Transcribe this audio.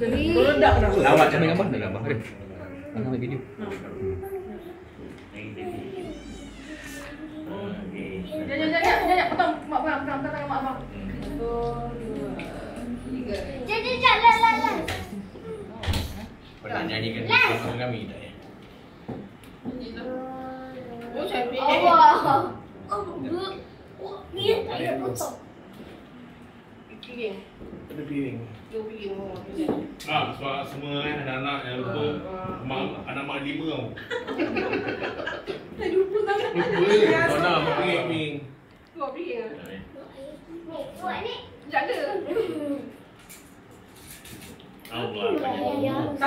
Jadi. Meledak kenapa? Lawak ambil gambar dah gambar. Ada. Abang ambil video. Jangan jangan jangan jangan potong mak abang, potong potong tangan mak abang. Satu, dua, tiga. Jadi jalan jalan. Pernah nyanyikan bersama kami tak ya? Oh, saya pilih. Allah. Oh, bu. Dia tak ada potong. Piring. Ada piring. Dua piring. oh, piring. Ah, sebab semua kan anak-anak yang lupa mak anak mak lima tau. Dah lupa sangat. Lupa. Kau nak apa piring ni? Dua piring. ah. Ni, buat ni. Jaga. Allah.